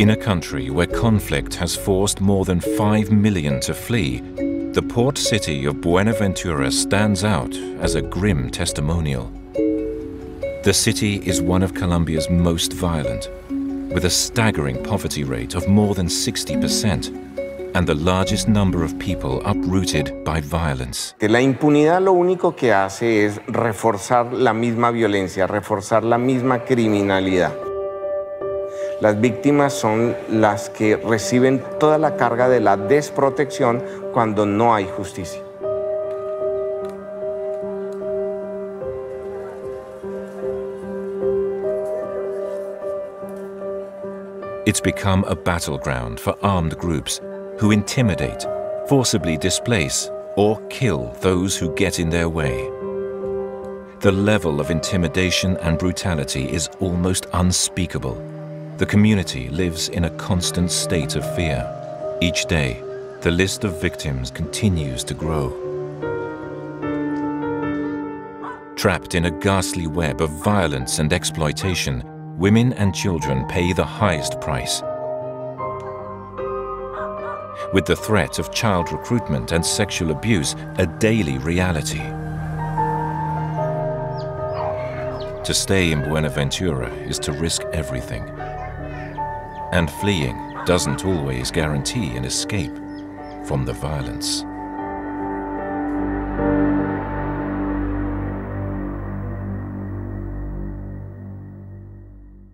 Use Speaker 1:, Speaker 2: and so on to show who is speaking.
Speaker 1: In a country where conflict has forced more than 5 million to flee, the port city of Buenaventura stands out as a grim testimonial. The city is one of Colombia's most violent, with a staggering poverty rate of more than 60% and the largest number of people uprooted by violence.
Speaker 2: La impunidad lo único que hace es reforzar la misma violencia, reforzar la misma criminalidad. Las víctimas son las que reciben toda la carga de la desprotección cuando no hay justicia.
Speaker 1: It's become a battleground for armed groups who intimidate, forcibly displace, or kill those who get in their way. The level of intimidation and brutality is almost unspeakable. The community lives in a constant state of fear. Each day, the list of victims continues to grow. Trapped in a ghastly web of violence and exploitation, women and children pay the highest price. With the threat of child recruitment and sexual abuse a daily reality. To stay in Buenaventura is to risk everything. And fleeing doesn't always guarantee an escape from the violence.